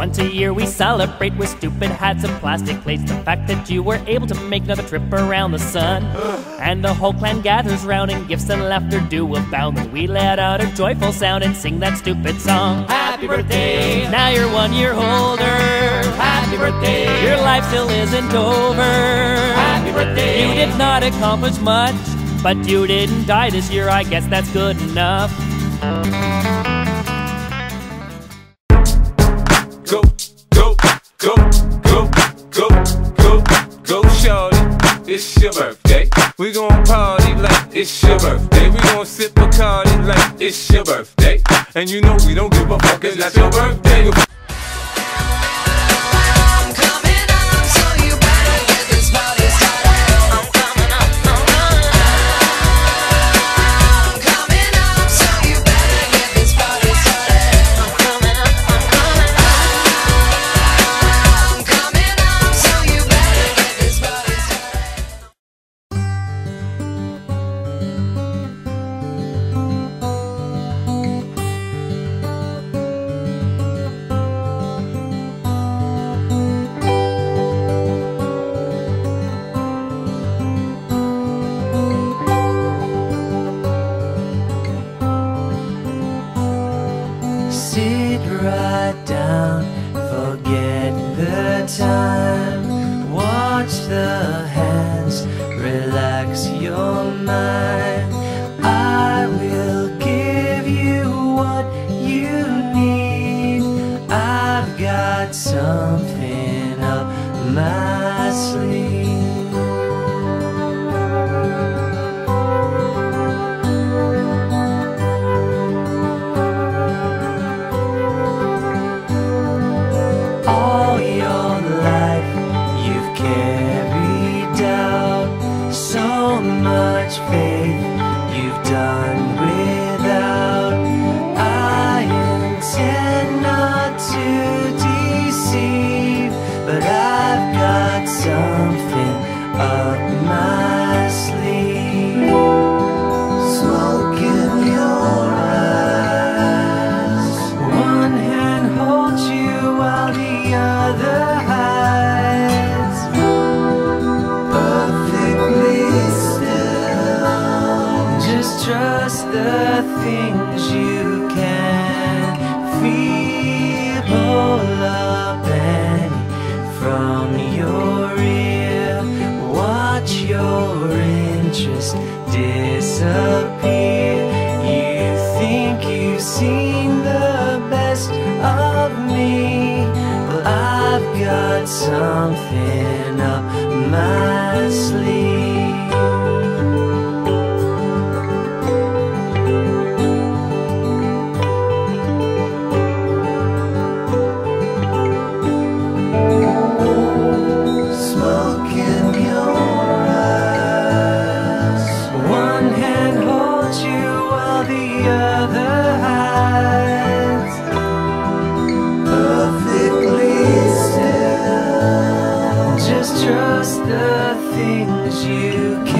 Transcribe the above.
Once a year we celebrate with stupid hats and plastic plates. The fact that you were able to make another trip around the sun. And the whole clan gathers round and gifts and laughter do abound. And we let out a joyful sound and sing that stupid song. Happy birthday! Now you're one year older. Happy birthday! Your life still isn't over. Happy birthday! You did not accomplish much, but you didn't die this year. I guess that's good enough. Go, go, go, go, go, go, go, shorty. It's your birthday. We gon' party like it's your birthday. We gon' sip Bacardi like it's your birthday. And you know we don't give a fuck, it's not your birthday. Time. Watch the hands, relax your mind. I will give you what you need. I've got something up my sleeve. Pull up and from your ear. Watch your interest disappear. You think you've seen the best of me. Well, I've got something up my sleeve. The things you can